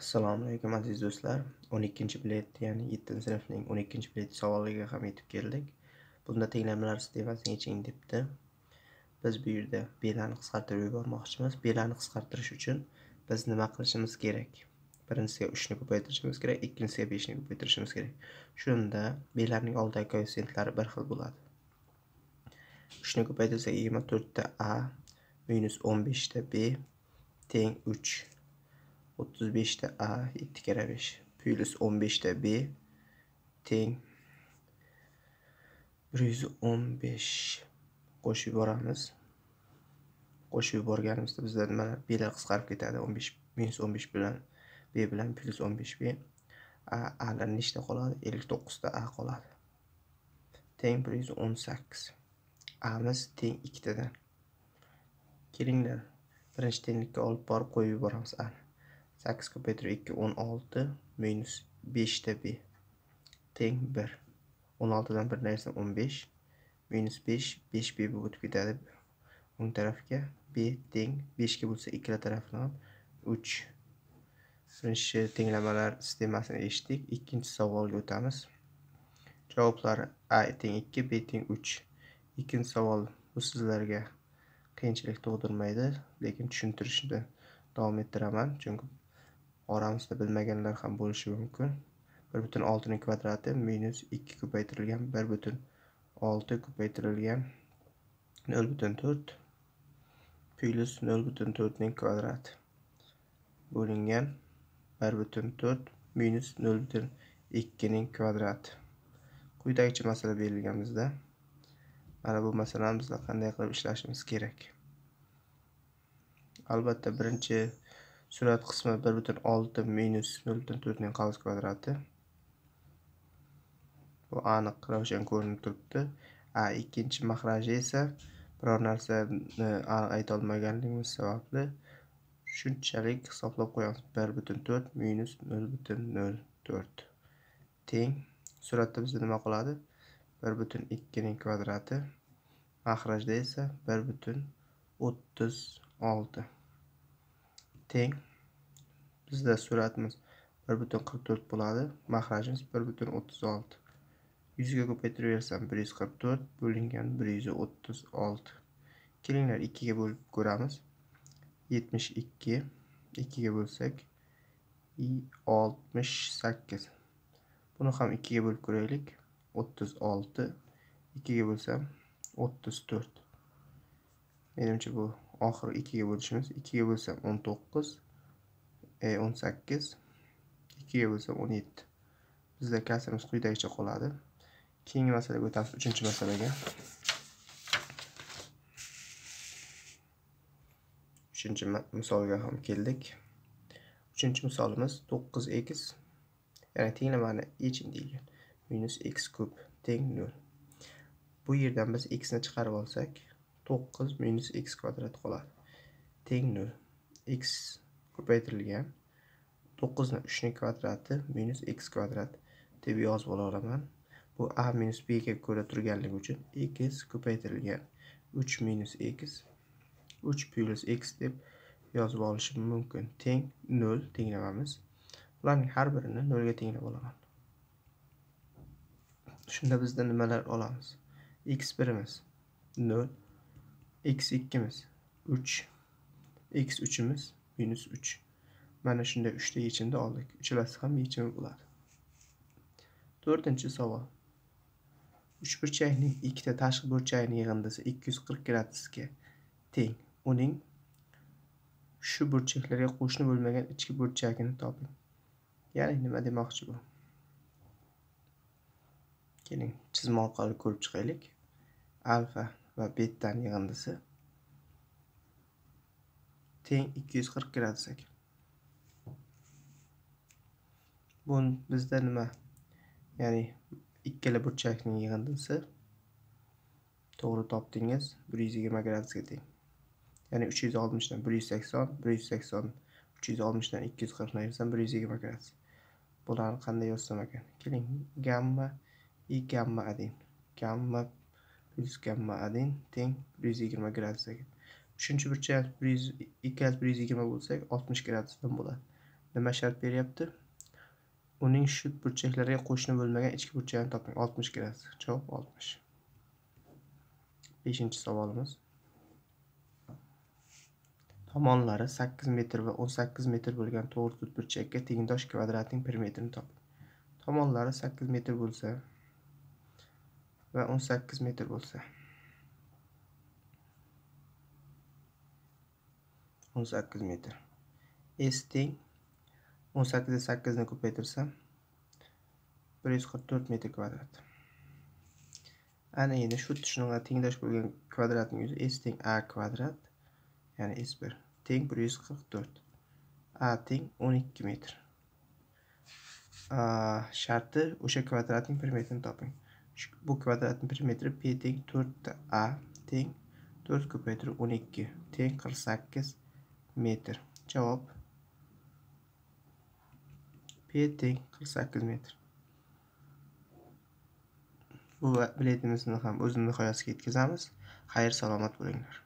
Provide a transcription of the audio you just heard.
Assalomu alaykum aziz do'stlar. 12 bilet, ya'ni 7 sinfning 12 bilet savoliga ham yetib keldik. Bunda tenglamalar sistemasiga yeching debdi. Biz bu yerda belani qisqartirib yubormoqchimiz. belani qisqartirish uchun biz nima qilishimiz kerak? Birinchisiga 3 ni ko'paytirishimiz kerak, ikkinchisiga 5 ni ko'paytirishimiz kerak. Shunda belarning oldidagi koeffitsientlari bir xil bo'ladi. 3 ni ko'paytirsak 24 ta a minus 15 ta b teng 3 35 ta a 2 kere 5 plus 15 ta b teng. 115 qo'shib yuboramiz. Qo'shib yuborganimizda bizda mana bela qisqarib ketadi. 15 minus 15 bilan b bilan plus 15 b. A alar nechta qoladi? 59 ta a qoladi. Teng 118 a amiz teng 2 tadan kelinglar birinchi tenglikka olib borib qo'yib yuboramiz a 8 ko'paytirib 2 16 minus 5 ta b teng 1 16 dan 1 narsa 15 minus 5 5 b bo'lib o'tib ketadi. O'ng tarafga b teng 5 ga bo'lsa ikkala tarafini ham 3 birinchi tenglamalar sistemasini eshitdik ikkinchi savolga o'tamiz. Javoblari a teng 2 b teng 3 ikkinchi savol bu sizlarga qiyinchilik tug'dirmaydi lekin tushuntirishni davom ettiraman chunki oramizda bilmaganlar ham bo'lishi mumkin. Bir butun oltining kvadrati minus ikki ko'paytirilgan bir butun olti ko'paytirilgan nol butun to'rt plyus nol butun to'rtning kvadrati bo'lingan bir butun to'rt minus nol butun ikkining kvadrati. Quyidagicha masala berilgan bizda mana bu masalani bizlar qanday qilib ishlashimiz kerak? Albatta birinchi surat qismi bir butun olti minus nol butun to'rtning qavs kvadrati. Bu aniq ravshan ko'rinib turibdi. A ikkinchi mahraji esa biror narsani aniq aytolmaganligimiz sababli shunchalik hisoblab qo'yamiz. Bir butun to'rt minus nol butun nol to'rt. Teng. Suratda bizda nima qoladi? Bir butun ikkining kvadrati. Mahrajda esa bir butun o'ttiz olti. Teng. Bizda suratimiz bir butun qirq to'rt bo'ladi. Mahrajimiz bir butun o'ttiz olti. Yuzga ko'paytiraversam bir yuz qirq to'rt bo'lingan bir yuz o'ttiz olti. Kelinglar ikkiga bo'lib ko'ramiz. Yetmish ikki ikkiga bo'lsak oltmish sakkiz. Buni ham ikkiga bo'lib ko'raylik. o'ttiz olti ikkiga bo'lsam o'ttiz to'rt. Menimcha bu oxiri ikkiga bo'lishimiz ikkiga bo'lsam o'n to'qqiz e o'n sakkiz ikkiga bo'lsam o'n yetti. Bizda kasrimiz quyidagicha qoladi. Keyingi masalaga o'tamiz uchinchi masalaga. Uchinchi misolga ham keldik. Uchinchi misolimiz to'qqiz ekiz ya'ni tenglamani yeching deyilgan. Minus x kub teng nol. Bu yerdan biz xni chiqarib olsak to'qqiz minus x kvadrat qoladi. Teng nol x ko'paytirilgan. To'qqizni uchning kvadrati minus x kvadrat deb yozib olaman. Bu a minus bga ko'ra turganligi uchun x ko'paytirilgan. Uch minus x uch plyus x deb yozib olishim mumkin. Teng nol tenglamamiz bularning har birini nolga tenglab olaman. Shunda bizda nimalar olamiz? X birimiz. Nol x ikkimiz uch. X uchimiz minus uch. Mana shunday uchta yechimni oldik. Uchalasi ham yechimi bo'ladi. To'rtinchi savol. Uchburchakning ikkita tashqi burchagining yig'indisi ikki yuz qirq gradusga teng. Uning shu burchaklarga qo'shni bo'lmagan ichki burchagini toping. Ya'ni nima demoqchi bu? Keling chizma orqali ko'rib chiqaylik. Alfa va betdan yig'indisi. Teng 240 gradus ekan bu bizda nima? Ya'ni ikkala burchakning yig'indisi. To'g'ri topdingiz 120 gradusga teng. Ya'ni 360 dan 180 180 360 dan 240 ni ayırsam 120 gradus. Bularni qanday yozsam ekan? Keling gamma i gamma adin gamma plus gamma adin teng 120 gradus ekan uchinchi burchak bir yuz ikkalasi bir yuz yigirma bo'lsak oltmish gradusdan bo'ladi. Nima shart beryapti? Uning shu burchaklarga qo'shni bo'lmagan ichki burchagini toping. Oltmish gradus javob oltmish. Beshinchi savolimiz. Tomonlari sakkiz metr va o'n sakkiz metr bo'lgan to'g'ri burchakka tengdosh kvadratning perimetrini toping. Tomonlari sakkiz metr bo'lsa va o'n sakkiz metr bo'lsa. o'n sakkiz metr. S teng o'n sakkizda sakkizni ko'paytirsam bir yuz qirq to'rt metr kvadrat. Ana endi shu shunga tengdosh bo'lgan kvadratning o'zi s teng a kvadrat ya'ni s bir. Teng bir yuz qirq to'rt. A teng o'n ikki metr. Sharti o'sha kvadratning perimetrini toping. Bu kvadratning perimetri p teng to'rtta a teng to'rt ko'paytirib o'n ikki teng qirq sakkiz metr. Javob p teng qirq sakkiz metr. Bu biletimizni ham o'z nihoyasiga yetkazamiz. Xayr salomat bo'linglar.